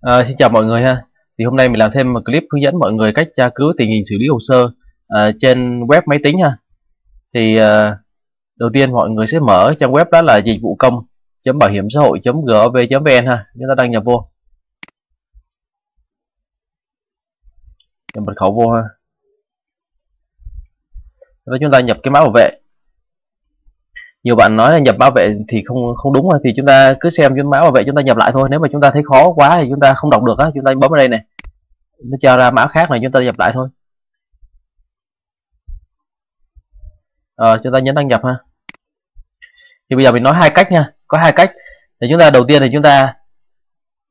À, xin chào mọi người ha. Thì hôm nay mình làm thêm một clip hướng dẫn mọi người cách tra cứu tình hình xử lý hồ sơ à, trên web máy tính ha. Thì à, đầu tiên mọi người sẽ mở trang web đó là dịch vụ công bảo hiểm xã hội gov.vn ha. Chúng ta đăng nhập vô. Nhập mật khẩu vô ha. Và chúng ta nhập cái mã bảo vệ nhiều bạn nói là nhập mã vệ thì không không đúng rồi thì chúng ta cứ xem cái mã bảo vệ chúng ta nhập lại thôi nếu mà chúng ta thấy khó quá thì chúng ta không đọc được á chúng ta bấm vào đây này nó cho ra mã khác này chúng ta nhập lại thôi à, chúng ta nhấn đăng nhập ha thì bây giờ mình nói hai cách nha có hai cách thì chúng ta đầu tiên thì chúng ta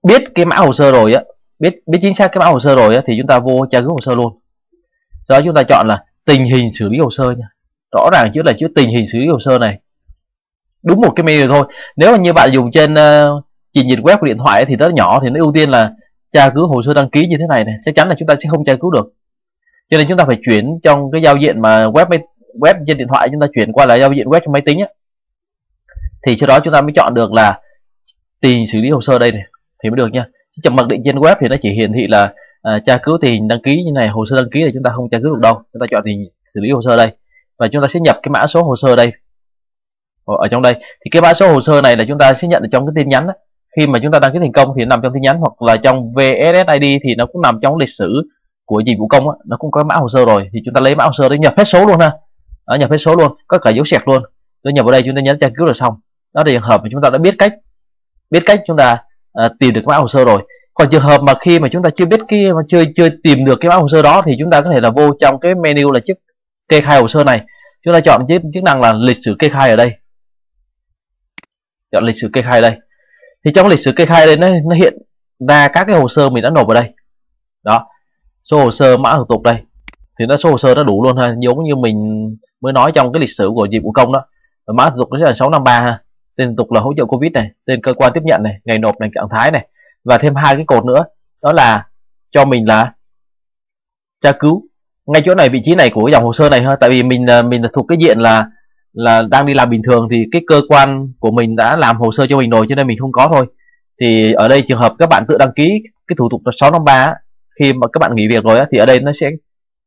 biết cái mã hồ sơ rồi á biết biết chính xác cái mã hồ sơ rồi á thì chúng ta vô tra cứu hồ sơ luôn đó chúng ta chọn là tình hình xử lý hồ sơ nha rõ ràng chữ là chữ tình hình xử lý hồ sơ này đúng một cái menu thôi. Nếu mà như bạn dùng trên uh, trình duyệt web của điện thoại thì rất nhỏ thì nó ưu tiên là tra cứu hồ sơ đăng ký như thế này này. Chắc chắn là chúng ta sẽ không tra cứu được. Cho nên chúng ta phải chuyển trong cái giao diện mà web web trên điện thoại chúng ta chuyển qua là giao diện web trên máy tính ấy. thì sau đó chúng ta mới chọn được là tiền xử lý hồ sơ đây này thì mới được nha. Chậm mặc định trên web thì nó chỉ hiển thị là à, tra cứu tiền đăng ký như này hồ sơ đăng ký thì chúng ta không tra cứu được đâu. Chúng ta chọn tiền xử lý hồ sơ đây. Và chúng ta sẽ nhập cái mã số hồ sơ đây ở trong đây. Thì cái mã số hồ sơ này là chúng ta sẽ nhận được trong cái tin nhắn đó. khi mà chúng ta đăng ký thành công thì nó nằm trong tin nhắn hoặc là trong VSSID thì nó cũng nằm trong lịch sử của dịch vụ công đó. nó cũng có mã hồ sơ rồi thì chúng ta lấy mã hồ sơ đấy nhập hết số luôn ha. Đó, nhập hết số luôn có cả dấu sẹt luôn. Tôi nhập vào đây chúng ta nhấn tra cứu là xong. Đó là trường hợp mà chúng ta đã biết cách biết cách chúng ta à, tìm được mã hồ sơ rồi. Còn trường hợp mà khi mà chúng ta chưa biết cái mà chưa chưa tìm được cái mã hồ sơ đó thì chúng ta có thể là vô trong cái menu là chức kê khai hồ sơ này. Chúng ta chọn chức chức năng là lịch sử kê khai ở đây chọn lịch sử kê khai đây. Thì trong lịch sử kê khai đây nó, nó hiện ra các cái hồ sơ mình đã nộp vào đây. Đó số hồ sơ mã thủ tục đây. Thì nó số hồ sơ nó đủ luôn ha giống như mình mới nói trong cái lịch sử của dịch vụ công đó. Mã thủ tục nó là 653 ha tên tục là hỗ trợ covid này tên cơ quan tiếp nhận này ngày nộp này trạng thái này. Và thêm hai cái cột nữa đó là cho mình là tra cứu ngay chỗ này vị trí này của cái dòng hồ sơ này ha. Tại vì mình à, mình thuộc cái diện là là đang đi làm bình thường thì cái cơ quan của mình đã làm hồ sơ cho mình rồi, cho nên mình không có thôi. Thì ở đây trường hợp các bạn tự đăng ký cái thủ tục 653 khi mà các bạn nghỉ việc rồi thì ở đây nó sẽ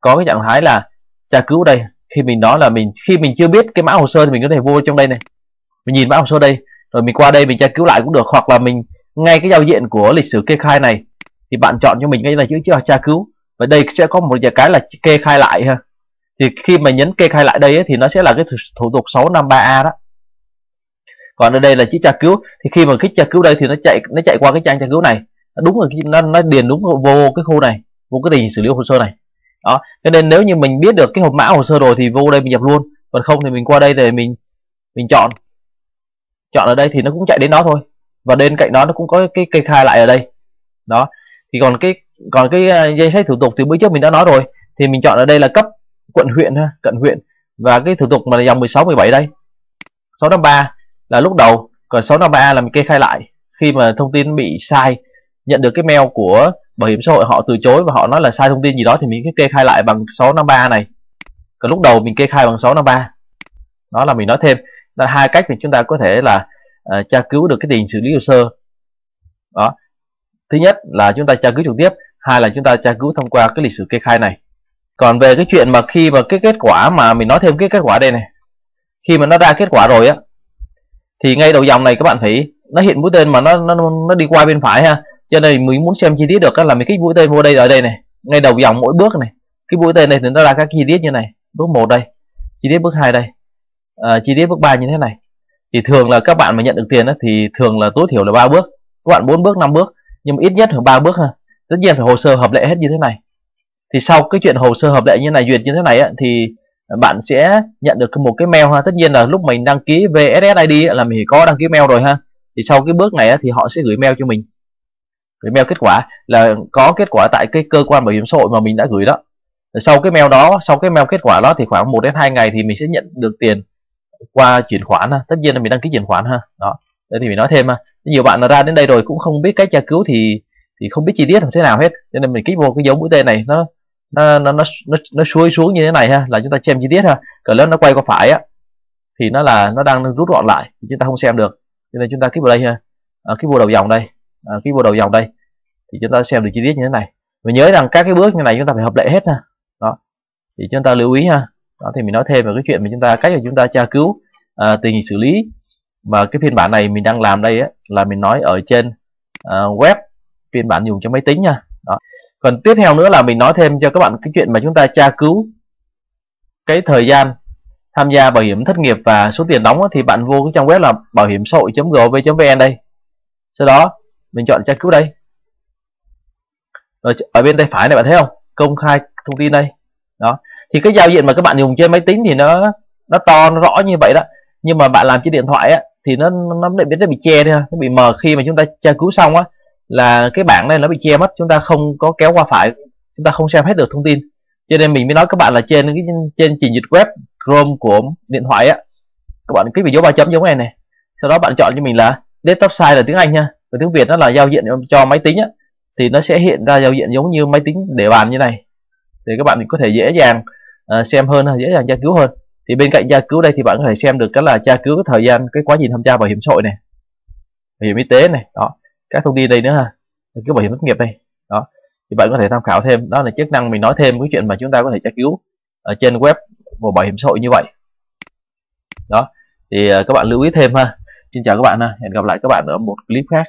có cái trạng thái là tra cứu đây. Khi mình đó là mình, khi mình chưa biết cái mã hồ sơ thì mình có thể vô trong đây này. Mình nhìn mã hồ sơ đây, rồi mình qua đây mình tra cứu lại cũng được. Hoặc là mình, ngay cái giao diện của lịch sử kê khai này, thì bạn chọn cho mình cái là chữ chữ tra cứu. Và đây sẽ có một cái là kê khai lại ha thì khi mà nhấn kê khai lại đây ấy, thì nó sẽ là cái thủ tục 653A đó. Còn ở đây là chữ tra cứu. Thì khi mà kích tra cứu đây thì nó chạy nó chạy qua cái trang tra cứu này. Đúng là nó nó điền đúng vô cái khu này vô cái tình xử lý hồ sơ này. Đó. Cho nên nếu như mình biết được cái hộp mã hồ sơ rồi thì vô đây mình nhập luôn. Còn không thì mình qua đây để mình mình chọn. Chọn ở đây thì nó cũng chạy đến đó thôi. Và bên cạnh đó nó cũng có cái kê khai lại ở đây. Đó. Thì còn cái còn cái à, danh sách thủ tục thì bữa trước mình đã nói rồi. Thì mình chọn ở đây là cấp quận huyện ha cận huyện. Và cái thủ tục mà là dòng 16 17 đây. 653 là lúc đầu còn 653 là mình kê khai lại. Khi mà thông tin bị sai nhận được cái mail của bảo hiểm xã hội họ từ chối và họ nói là sai thông tin gì đó thì mình kê khai lại bằng 653 này. Còn lúc đầu mình kê khai bằng 653 đó là mình nói thêm. Là hai cách thì chúng ta có thể là uh, tra cứu được cái tiền xử lý hồ sơ. Đó. Thứ nhất là chúng ta tra cứu trực tiếp hai là chúng ta tra cứu thông qua cái lịch sử kê khai này còn về cái chuyện mà khi mà cái kết quả mà mình nói thêm cái kết quả đây này khi mà nó ra kết quả rồi á thì ngay đầu dòng này các bạn thấy nó hiện mũi tên mà nó nó nó đi qua bên phải ha. Cho nên mình muốn xem chi tiết được là mình kích mũi tên vô đây ở đây này. Ngay đầu dòng mỗi bước này cái mũi tên này thì nó ra các chi tiết như này. Bước một đây chi tiết bước hai đây à, chi tiết bước ba như thế này. Thì thường là các bạn mà nhận được tiền đó, thì thường là tối thiểu là ba bước các bạn bốn bước năm bước nhưng mà ít nhất là ba bước ha. Tất nhiên phải hồ sơ hợp lệ hết như thế này thì sau cái chuyện hồ sơ hợp lệ như này duyệt như thế này á, thì bạn sẽ nhận được một cái mail ha. Tất nhiên là lúc mình đăng ký VSSID là mình có đăng ký mail rồi ha. Thì sau cái bước này á, thì họ sẽ gửi mail cho mình. Gửi mail kết quả là có kết quả tại cái cơ quan bảo hiểm xã hội mà mình đã gửi đó. Sau cái mail đó sau cái mail kết quả đó thì khoảng 1 đến 2 ngày thì mình sẽ nhận được tiền qua chuyển khoản ha. Tất nhiên là mình đăng ký chuyển khoản ha. Đó đấy thì mình nói thêm ha. Nhiều bạn là ra đến đây rồi cũng không biết cách tra cứu thì thì không biết chi tiết thế nào hết. Cho nên mình kích vô cái dấu mũi tên này nó nó nó nó nó, nó xuôi xuống như thế này ha là chúng ta xem chi tiết ha. Cờ lớn nó quay qua phải á thì nó là nó đang rút gọn lại thì chúng ta không xem được. Cho nên chúng ta kích vào đây ha. À, kích vô đầu dòng đây. À, kích vô đầu dòng đây. Thì chúng ta xem được chi tiết như thế này. Và nhớ rằng các cái bước như này chúng ta phải hợp lệ hết ha. Đó. Thì chúng ta lưu ý ha. Đó thì mình nói thêm về cái chuyện mà chúng ta cách mà chúng ta tra cứu à, tình hình xử lý. Mà cái phiên bản này mình đang làm đây á là mình nói ở trên à, web phiên bản dùng cho máy tính nha. Đó còn tiếp theo nữa là mình nói thêm cho các bạn cái chuyện mà chúng ta tra cứu cái thời gian tham gia bảo hiểm thất nghiệp và số tiền đóng thì bạn vô cái trang web là bảo hiểm xã hội.gov.vn đây. Sau đó, mình chọn tra cứu đây. Rồi, ở bên tay phải này bạn thấy không? Công khai thông tin đây. Đó. Thì cái giao diện mà các bạn dùng trên máy tính thì nó nó to, nó rõ như vậy đó. Nhưng mà bạn làm trên điện thoại á, thì nó nó lại biết nó bị che đi nó bị mờ khi mà chúng ta tra cứu xong á là cái bảng này nó bị che mất chúng ta không có kéo qua phải chúng ta không xem hết được thông tin. Cho nên mình mới nói các bạn là trên cái trên trình duyệt web Chrome của điện thoại á các bạn click vào dấu ba chấm giống này này sau đó bạn chọn cho mình là desktop size là tiếng Anh nha và tiếng Việt nó là giao diện cho máy tính á thì nó sẽ hiện ra giao diện giống như máy tính để bàn như này. Thì các bạn có thể dễ dàng uh, xem hơn dễ dàng tra cứu hơn. Thì bên cạnh tra cứu đây thì bạn có thể xem được cái là tra cứu cái thời gian cái quá trình tham gia bảo hiểm xã hội này bảo hiểm y tế này đó các thông tin đây nữa ha. Cái bảo hiểm thất nghiệp đây. Đó. Thì bạn có thể tham khảo thêm. Đó là chức năng mình nói thêm cái chuyện mà chúng ta có thể tra cứu ở trên web của bảo hiểm xã hội như vậy. Đó. Thì ờ, các bạn lưu ý thêm ha. Xin chào các bạn ha. Hẹn gặp lại các bạn ở một clip khác.